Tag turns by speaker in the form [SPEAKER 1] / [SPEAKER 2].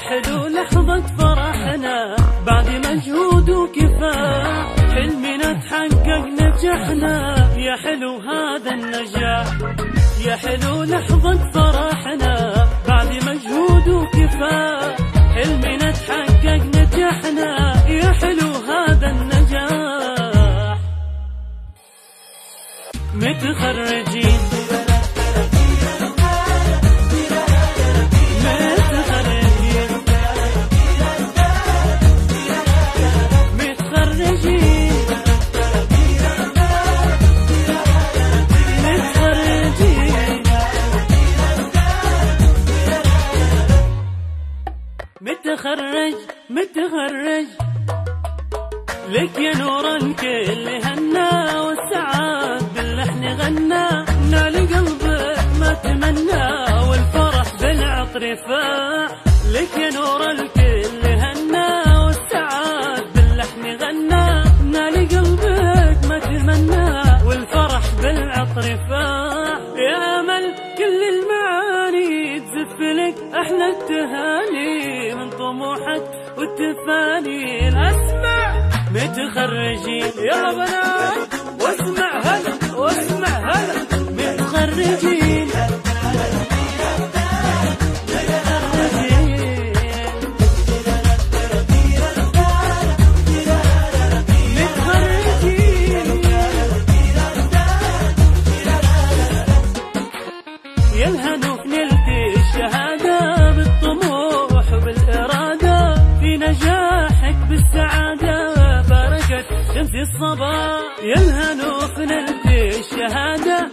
[SPEAKER 1] حلو لحظة فرحنا بعد مجهود وكفاح حلمنا تحقق نجحنا. يا حلو هذا النجاح. يا حلو لحظة فرحنا بعد مجهود وكفاح حلمنا تحقق نجحنا. يا حلو هذا النجاح. متخرجين متخرج متخرج. لك يا نور الكل هنا والسعاد باللحن غنى نال قلبك ما تمنى والفرح بالعطر فاح لك يا نور الكل أحلى التهاني من طموحك والتفاني. أسمع متخرجين. يلا بنات الصباح يلهنوا في نلت الشهادة.